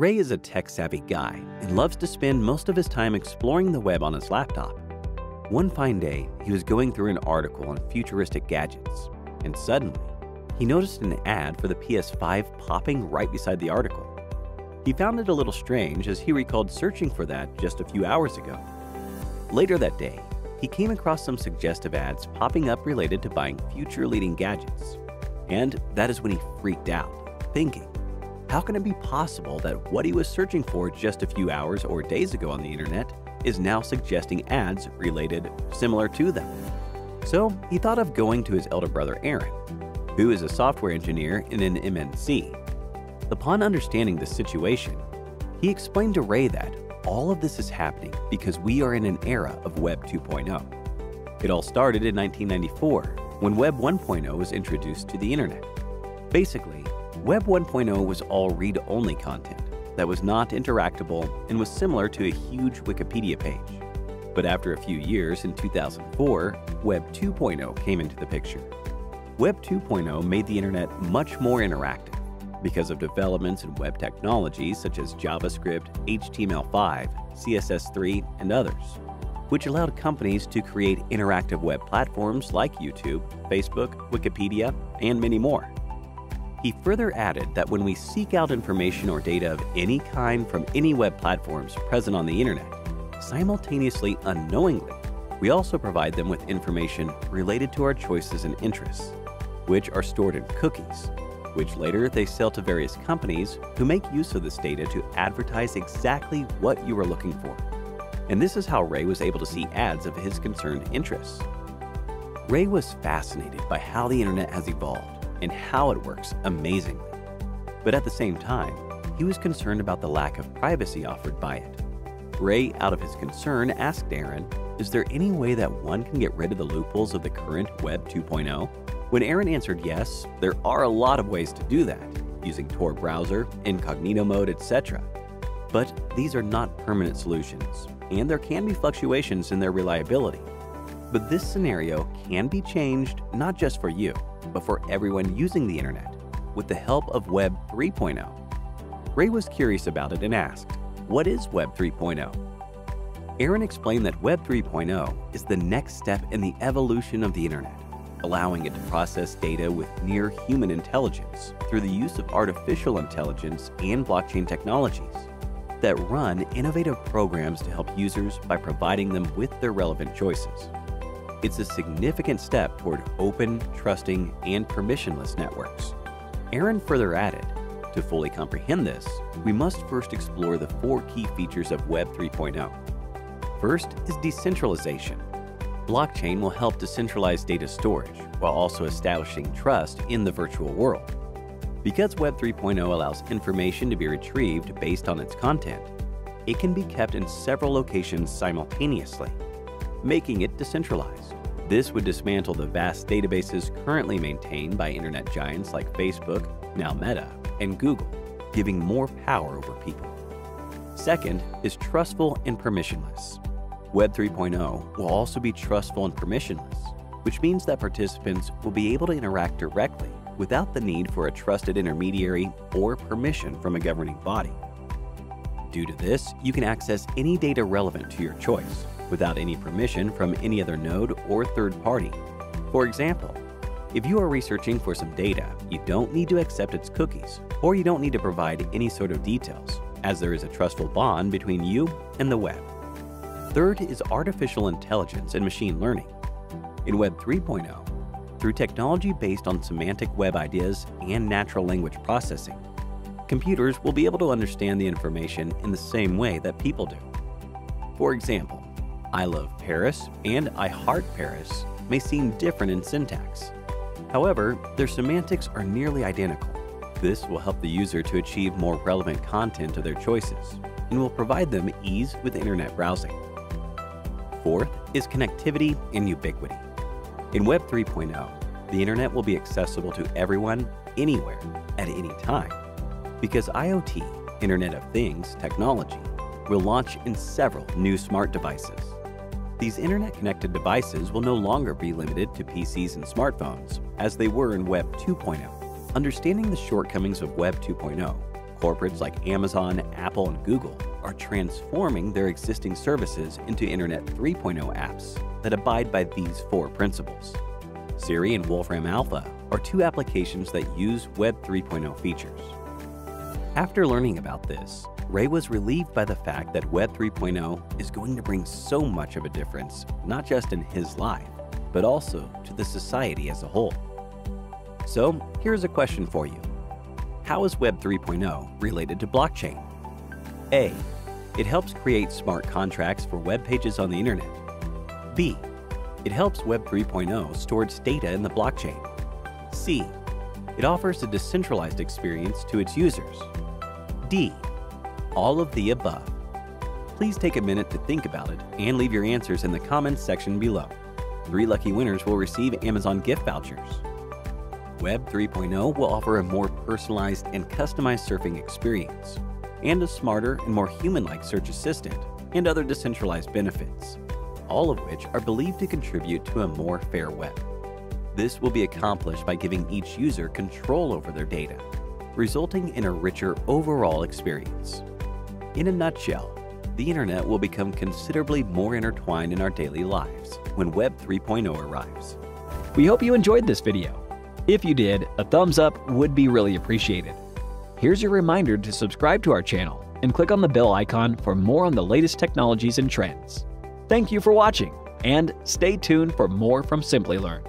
Ray is a tech savvy guy and loves to spend most of his time exploring the web on his laptop. One fine day, he was going through an article on futuristic gadgets, and suddenly, he noticed an ad for the PS5 popping right beside the article. He found it a little strange as he recalled searching for that just a few hours ago. Later that day, he came across some suggestive ads popping up related to buying future leading gadgets. And that is when he freaked out, thinking, how can it be possible that what he was searching for just a few hours or days ago on the internet is now suggesting ads related similar to them. So he thought of going to his elder brother Aaron, who is a software engineer in an MNC. Upon understanding the situation, he explained to Ray that all of this is happening because we are in an era of Web 2.0. It all started in 1994 when Web 1.0 was introduced to the internet. Basically, Web 1.0 was all read-only content, that was not interactable and was similar to a huge Wikipedia page. But after a few years, in 2004, Web 2.0 came into the picture. Web 2.0 made the internet much more interactive because of developments in web technologies such as JavaScript, HTML5, CSS3, and others, which allowed companies to create interactive web platforms like YouTube, Facebook, Wikipedia, and many more. He further added that when we seek out information or data of any kind from any web platforms present on the internet, simultaneously unknowingly, we also provide them with information related to our choices and interests, which are stored in cookies, which later they sell to various companies who make use of this data to advertise exactly what you are looking for. And this is how Ray was able to see ads of his concerned interests. Ray was fascinated by how the internet has evolved and how it works amazingly. But at the same time, he was concerned about the lack of privacy offered by it. Ray, out of his concern, asked Aaron, Is there any way that one can get rid of the loopholes of the current Web 2.0? When Aaron answered yes, there are a lot of ways to do that, using Tor browser, incognito mode, etc. But these are not permanent solutions, and there can be fluctuations in their reliability. But this scenario can be changed not just for you, but for everyone using the internet with the help of Web 3.0. Ray was curious about it and asked, What is Web 3.0? Aaron explained that Web 3.0 is the next step in the evolution of the internet, allowing it to process data with near human intelligence through the use of artificial intelligence and blockchain technologies that run innovative programs to help users by providing them with their relevant choices. It's a significant step toward open, trusting, and permissionless networks. Aaron further added, to fully comprehend this, we must first explore the four key features of Web 3.0. First is decentralization. Blockchain will help decentralize data storage while also establishing trust in the virtual world. Because Web 3.0 allows information to be retrieved based on its content, it can be kept in several locations simultaneously, making it decentralized. This would dismantle the vast databases currently maintained by internet giants like Facebook, now Meta, and Google, giving more power over people. Second is trustful and permissionless. Web 3.0 will also be trustful and permissionless, which means that participants will be able to interact directly without the need for a trusted intermediary or permission from a governing body. Due to this, you can access any data relevant to your choice, without any permission from any other node or third party. For example, if you are researching for some data, you don't need to accept its cookies, or you don't need to provide any sort of details, as there is a trustful bond between you and the web. Third is artificial intelligence and machine learning. In Web 3.0, through technology based on semantic web ideas and natural language processing, computers will be able to understand the information in the same way that people do. For example, I love Paris and I heart Paris may seem different in syntax. However, their semantics are nearly identical. This will help the user to achieve more relevant content to their choices and will provide them ease with internet browsing. Fourth is connectivity and ubiquity. In Web 3.0, the internet will be accessible to everyone, anywhere, at any time. Because IoT, Internet of Things, technology will launch in several new smart devices. These internet-connected devices will no longer be limited to PCs and smartphones, as they were in Web 2.0. Understanding the shortcomings of Web 2.0, corporates like Amazon, Apple, and Google are transforming their existing services into Internet 3.0 apps that abide by these four principles. Siri and Wolfram Alpha are two applications that use Web 3.0 features. After learning about this, Ray was relieved by the fact that Web 3.0 is going to bring so much of a difference, not just in his life, but also to the society as a whole. So, here's a question for you How is Web 3.0 related to blockchain? A. It helps create smart contracts for web pages on the internet. B. It helps Web 3.0 store its data in the blockchain. C. It offers a decentralized experience to its users. D all of the above. Please take a minute to think about it and leave your answers in the comments section below. Three lucky winners will receive Amazon gift vouchers. Web 3.0 will offer a more personalized and customized surfing experience, and a smarter and more human-like search assistant, and other decentralized benefits, all of which are believed to contribute to a more fair web. This will be accomplished by giving each user control over their data, resulting in a richer overall experience. In a nutshell, the internet will become considerably more intertwined in our daily lives when Web 3.0 arrives. We hope you enjoyed this video. If you did, a thumbs up would be really appreciated. Here's your reminder to subscribe to our channel and click on the bell icon for more on the latest technologies and trends. Thank you for watching, and stay tuned for more from Simplilearn.